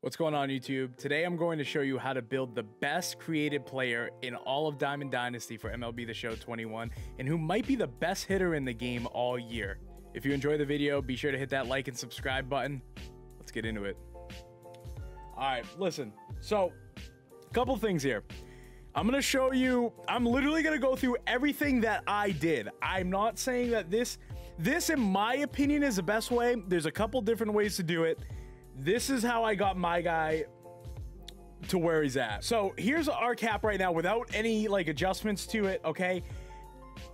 What's going on YouTube? Today I'm going to show you how to build the best created player in all of Diamond Dynasty for MLB The Show 21 and who might be the best hitter in the game all year. If you enjoy the video, be sure to hit that like and subscribe button. Let's get into it. All right, listen. So, a couple things here. I'm going to show you, I'm literally going to go through everything that I did. I'm not saying that this, this in my opinion is the best way. There's a couple different ways to do it this is how I got my guy to where he's at. So here's our cap right now without any like adjustments to it, okay?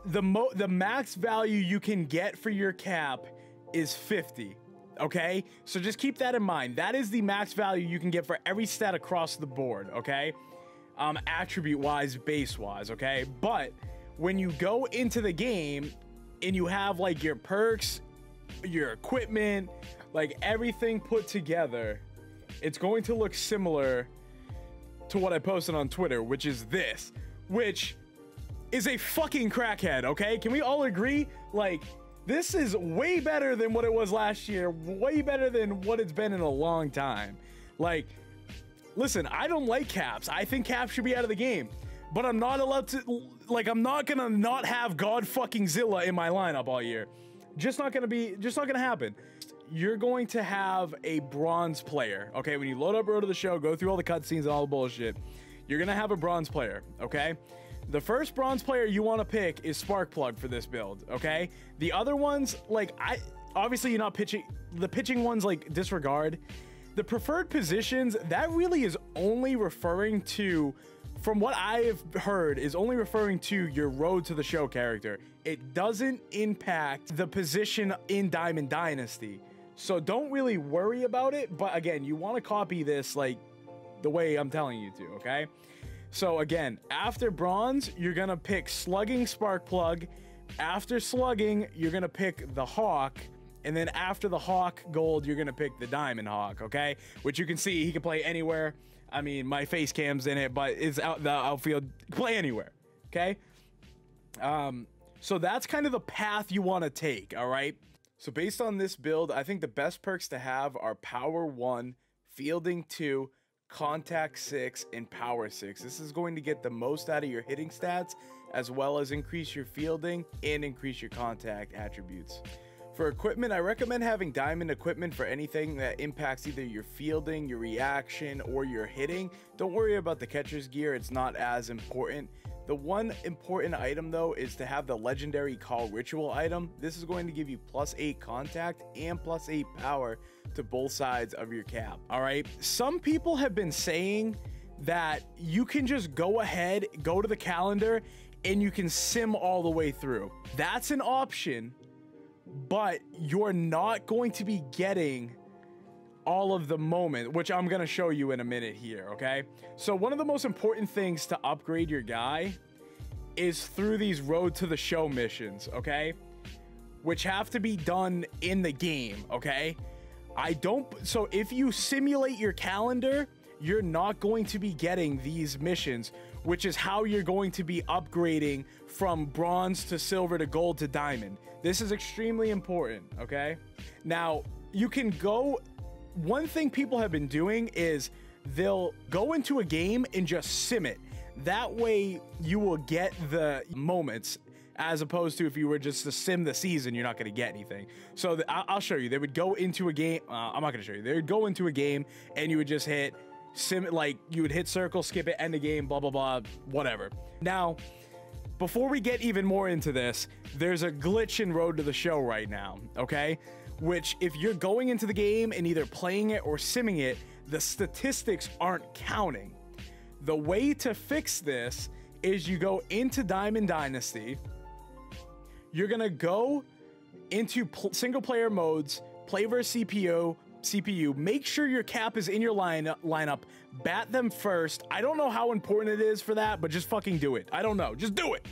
The mo the max value you can get for your cap is 50. Okay? So just keep that in mind. That is the max value you can get for every stat across the board, okay? Um attribute wise, base wise, okay? But when you go into the game and you have like your perks, your equipment, like everything put together, it's going to look similar to what I posted on Twitter, which is this, which is a fucking crackhead, okay? Can we all agree? Like, this is way better than what it was last year, way better than what it's been in a long time. Like, listen, I don't like caps. I think caps should be out of the game. But I'm not allowed to, like, I'm not gonna not have God fucking Zilla in my lineup all year. Just not gonna be, just not gonna happen you're going to have a bronze player. Okay, when you load up Road to the Show, go through all the cutscenes and all the bullshit, you're gonna have a bronze player. Okay. The first bronze player you want to pick is Sparkplug for this build, okay? The other ones, like, I obviously you're not pitching, the pitching ones, like, disregard. The preferred positions, that really is only referring to, from what I've heard, is only referring to your Road to the Show character. It doesn't impact the position in Diamond Dynasty. So don't really worry about it. But again, you want to copy this like the way I'm telling you to, okay? So again, after bronze, you're going to pick slugging spark plug. After slugging, you're going to pick the hawk. And then after the hawk gold, you're going to pick the diamond hawk, okay? Which you can see he can play anywhere. I mean, my face cam's in it, but it's out the outfield. Play anywhere, okay? Um, so that's kind of the path you want to take, all right? So based on this build, I think the best perks to have are Power 1, Fielding 2, Contact 6, and Power 6. This is going to get the most out of your hitting stats, as well as increase your fielding and increase your contact attributes. For equipment, I recommend having diamond equipment for anything that impacts either your fielding, your reaction, or your hitting. Don't worry about the catcher's gear, it's not as important. The one important item though is to have the legendary call ritual item. This is going to give you plus 8 contact and plus 8 power to both sides of your cap. All right. Some people have been saying that you can just go ahead, go to the calendar, and you can sim all the way through. That's an option, but you're not going to be getting all of the moment, which I'm going to show you in a minute here, okay? So one of the most important things to upgrade your guy is through these road to the show missions, okay? Which have to be done in the game, okay? I don't so if you simulate your calendar, you're not going to be getting these missions, which is how you're going to be upgrading from bronze to silver to gold to diamond. This is extremely important, okay? Now, you can go one thing people have been doing is they'll go into a game and just sim it. That way you will get the moments as opposed to if you were just to sim the season, you're not going to get anything. So I'll show you. They would go into a game. Uh, I'm not going to show you. They would go into a game and you would just hit sim, like you would hit circle, skip it, end the game, blah, blah, blah, whatever. Now, before we get even more into this, there's a glitch in Road to the Show right now, okay? Which if you're going into the game and either playing it or simming it, the statistics aren't counting. The way to fix this is you go into Diamond Dynasty, you're gonna go into single player modes, play versus CPU, CPU, make sure your cap is in your line lineup, bat them first. I don't know how important it is for that, but just fucking do it. I don't know, just do it.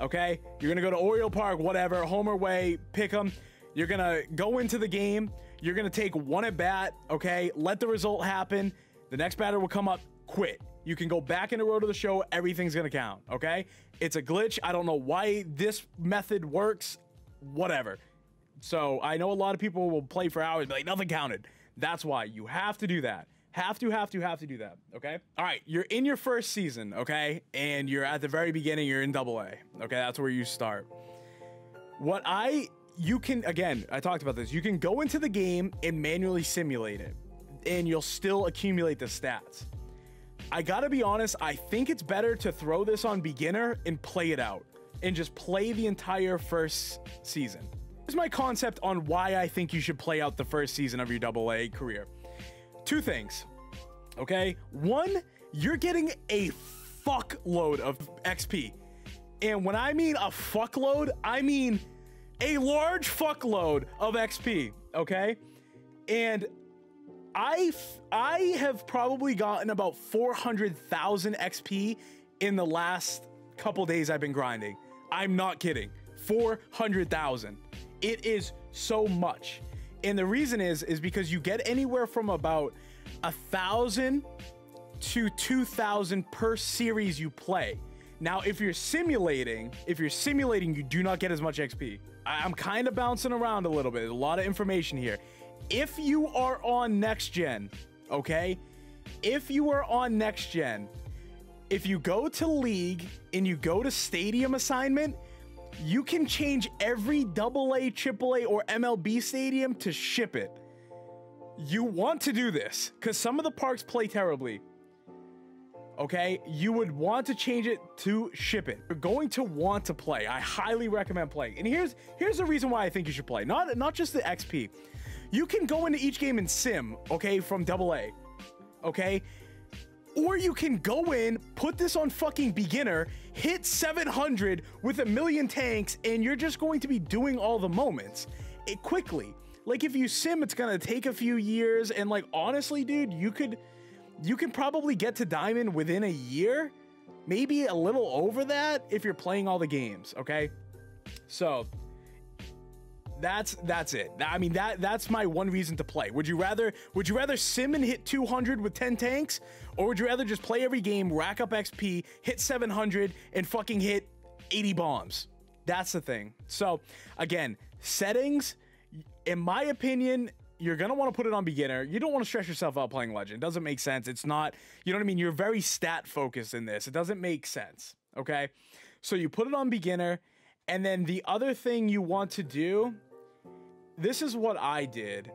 Okay? You're gonna go to Oriole Park, whatever, Homer Way, pick them you're going to go into the game. You're going to take one at bat, okay? Let the result happen. The next batter will come up, quit. You can go back in the road of the show. Everything's going to count, okay? It's a glitch. I don't know why this method works. Whatever. So I know a lot of people will play for hours, but like nothing counted. That's why you have to do that. Have to, have to, have to do that. Okay. All right. You're in your first season. Okay. And you're at the very beginning. You're in double A. Okay. That's where you start. What I, you can, again, I talked about this. You can go into the game and manually simulate it, and you'll still accumulate the stats. I gotta be honest, I think it's better to throw this on beginner and play it out and just play the entire first season. Here's my concept on why I think you should play out the first season of your double A career two things. Okay, one, you're getting a fuckload of XP. And when I mean a fuckload, I mean a large fuckload of XP, okay? And I I have probably gotten about 400,000 XP in the last couple days I've been grinding. I'm not kidding. 400,000. It is so much. And the reason is is because you get anywhere from about a thousand to 2000 per series you play. Now, if you're simulating, if you're simulating, you do not get as much XP. I'm kind of bouncing around a little bit. There's a lot of information here. If you are on next gen, okay? If you are on next gen, if you go to league and you go to stadium assignment, you can change every AA, AAA, or MLB stadium to ship it. You want to do this because some of the parks play terribly. Okay, you would want to change it to ship it. You're going to want to play. I highly recommend playing. And here's here's the reason why I think you should play. Not not just the XP. You can go into each game in sim, okay, from double A. Okay? Or you can go in, put this on fucking beginner, hit 700 with a million tanks, and you're just going to be doing all the moments it quickly. Like if you sim, it's gonna take a few years, and like honestly, dude, you could you can probably get to diamond within a year, maybe a little over that if you're playing all the games. Okay, so that's that's it. I mean that that's my one reason to play. Would you rather would you rather sim and hit 200 with 10 tanks, or would you rather just play every game, rack up XP, hit 700, and fucking hit 80 bombs? That's the thing. So again, settings in my opinion, you're gonna want to put it on beginner. You don't want to stress yourself out playing legend. It doesn't make sense. It's not, you know what I mean? You're very stat focused in this. It doesn't make sense. Okay. So you put it on beginner. And then the other thing you want to do, this is what I did.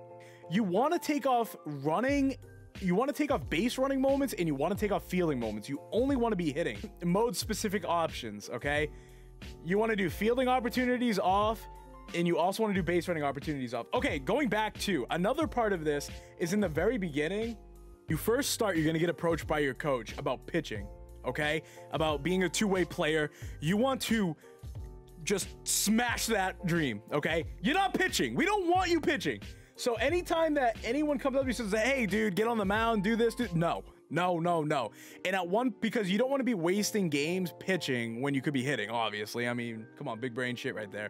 You want to take off running you want to take off base running moments and you want to take off fielding moments. You only want to be hitting mode specific options, okay? You want to do fielding opportunities off and you also want to do base running opportunities up. Okay, going back to another part of this is in the very beginning, you first start, you're going to get approached by your coach about pitching, okay? About being a two-way player. You want to just smash that dream, okay? You're not pitching. We don't want you pitching. So anytime that anyone comes up to you says, hey, dude, get on the mound, do this, dude, no, no, no, no. And at one, because you don't want to be wasting games pitching when you could be hitting, obviously. I mean, come on, big brain shit right there.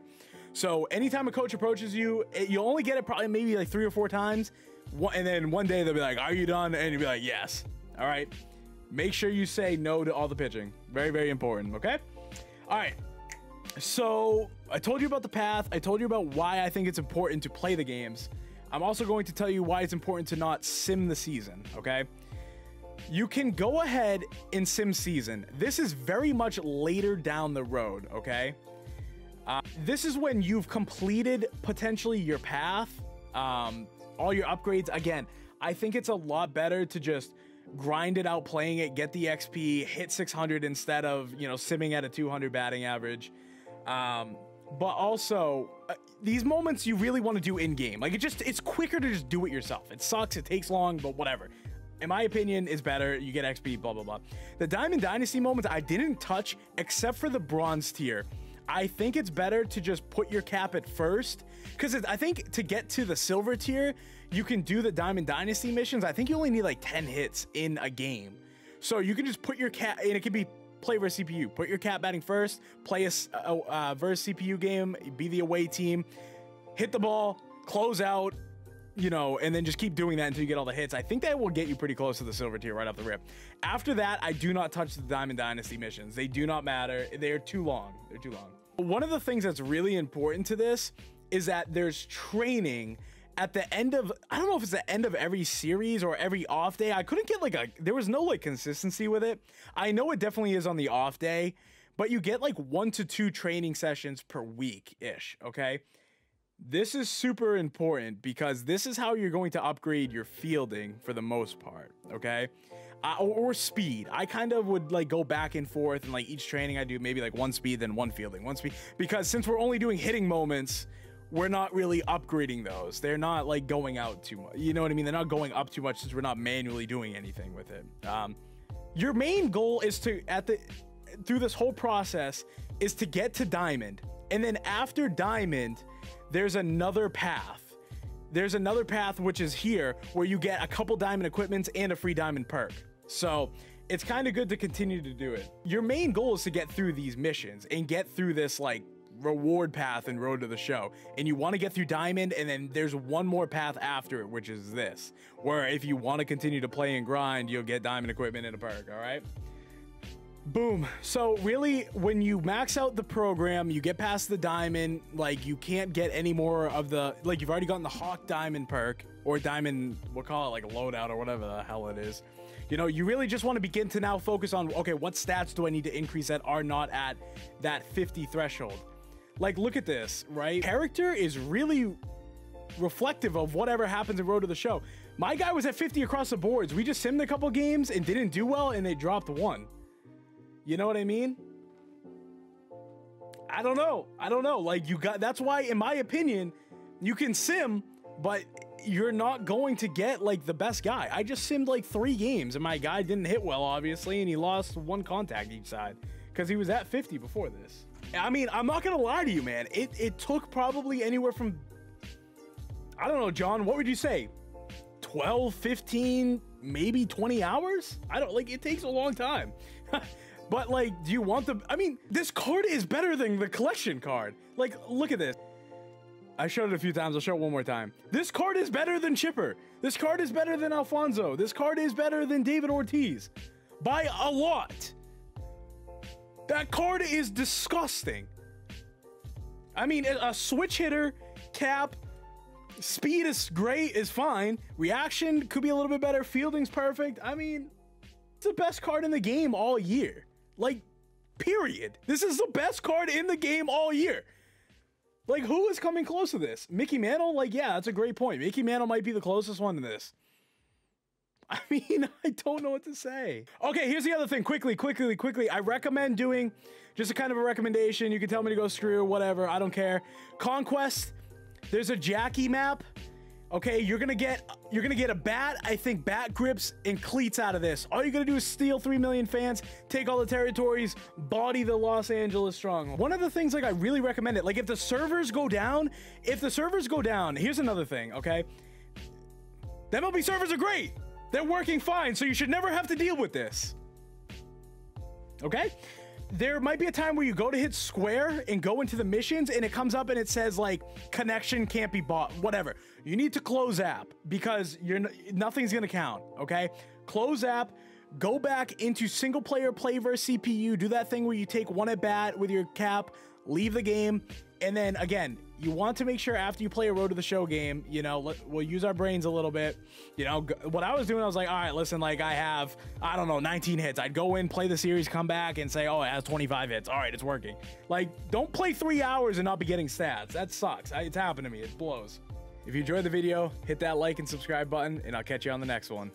So anytime a coach approaches you, it, you only get it probably maybe like three or four times. and then one day they'll be like, Are you done? And you'll be like, Yes. All right. Make sure you say no to all the pitching. Very, very important. Okay. All right. So I told you about the path. I told you about why I think it's important to play the games. I'm also going to tell you why it's important to not sim the season. Okay. You can go ahead in sim season. This is very much later down the road. Okay. Uh, this is when you've completed potentially your path, um, all your upgrades. Again, I think it's a lot better to just grind it out playing it, get the XP, hit 600 instead of, you know, simming at a 200 batting average. Um, but also, uh, these moments you really want to do in game. Like, it just, it's quicker to just do it yourself. It sucks, it takes long, but whatever. In my opinion, is better. You get XP, blah, blah, blah. The Diamond Dynasty moments I didn't touch except for the bronze tier. I think it's better to just put your cap at first because I think to get to the silver tier, you can do the Diamond Dynasty missions. I think you only need like 10 hits in a game. So you can just put your cap, and it can be play versus CPU. Put your cap batting first, play a, a uh, versus CPU game, be the away team, hit the ball, close out, you know, and then just keep doing that until you get all the hits. I think that will get you pretty close to the silver tier right off the rip. After that, I do not touch the Diamond Dynasty missions. They do not matter. They're too long. They're too long. One of the things that's really important to this is that there's training at the end of I don't know if it's the end of every series or every off day. I couldn't get like a there was no like consistency with it. I know it definitely is on the off day, but you get like one to two training sessions per week ish. Okay. This is super important because this is how you're going to upgrade your fielding for the most part. Okay. Or, or, speed. I kind of would like go back and forth and like each training I do maybe like one speed then one fielding, one speed because since we're only doing hitting moments, we're not really upgrading those. They're not like going out too much. You know what I mean? They're not going up too much since we're not manually doing anything with it. Um, your main goal is to at the through this whole process is to get to diamond, and then after diamond, there's another path. There's another path which is here where you get a couple diamond equipments and a free diamond perk. So it's kind of good to continue to do it. Your main goal is to get through these missions and get through this like reward path and road to the show. And you want to get through diamond and then there's one more path after it which is this where if you want to continue to play and grind you'll get diamond equipment in a perk all right? Boom. So really when you max out the program you get past the diamond like you can't get any more of the like you've already gotten the hawk diamond perk or diamond we'll call it like loadout or whatever the hell it is you know, you really just want to begin to now focus on, okay, what stats do I need to increase that are not at that 50 threshold? Like, look at this, right? Character is really reflective of whatever happens in Road to the Show. My guy was at 50 across the boards. We just simmed a couple games and didn't do well, and they dropped one. You know what I mean? I don't know. I don't know. Like, you got that's why, in my opinion, you can sim, but you're not going to get like the best guy. I just simmed like three games, and my guy didn't hit well, obviously, and he lost one contact each side because he was at 50 before this. I mean, I'm not gonna lie to you, man. It it took probably anywhere from I don't know, John, what would you say? 12, 15, maybe 20 hours? I don't like it takes a long time. but like, do you want the I mean, this card is better than the collection card. Like, look at this. I showed it a few times. I'll show it one more time. This card is better than Chipper. This card is better than Alfonso. This card is better than David Ortiz. By a lot. That card is disgusting. I mean, a switch hitter, cap, speed is great, is fine. Reaction could be a little bit better. Fielding's perfect. I mean, it's the best card in the game all year. Like, period. This is the best card in the game all year. Like, who is coming close to this? Mickey Mantle? Like, yeah, that's a great point. Mickey Mantle might be the closest one to this. I mean, I don't know what to say. Okay, here's the other thing. Quickly, quickly, quickly. I recommend doing just a kind of a recommendation. You can tell me to go screw, whatever. I don't care. Conquest. There's a Jackie map. Okay, you're gonna get you're gonna get a bat, I think bat grips and cleats out of this. All you're gonna do is steal 3 million fans, take all the territories, body the Los Angeles Stronghold. One of the things like I really recommend it, like if the servers go down, if the servers go down, here's another thing, okay? The MLB servers are great. They're working fine, so you should never have to deal with this. Okay? There might be a time where you go to hit square and go into the missions and it comes up and it says like connection can't be bought, whatever. You need to close app because you're nothing's going to count, okay? Close app, go back into single player play versus CPU, do that thing where you take one at bat with your cap, leave the game, and then again, you want to make sure after you play a road to the show game, you know, let, we'll use our brains a little bit. You know, what I was doing, I was like, all right, listen, like I have, I don't know, 19 hits. I'd go in, play the series, come back, and say, oh, it has 25 hits. All right, it's working. Like, don't play three hours and not be getting stats. That sucks. It's happened to me. It blows. If you enjoyed the video, hit that like and subscribe button, and I'll catch you on the next one.